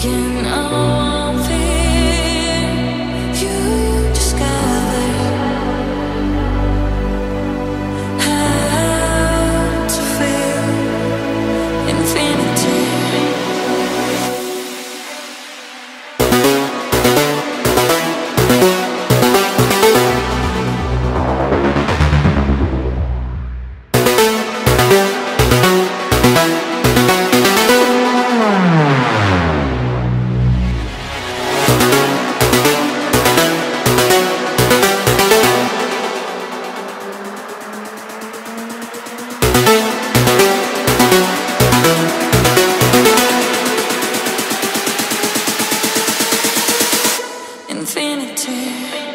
taken away infinity.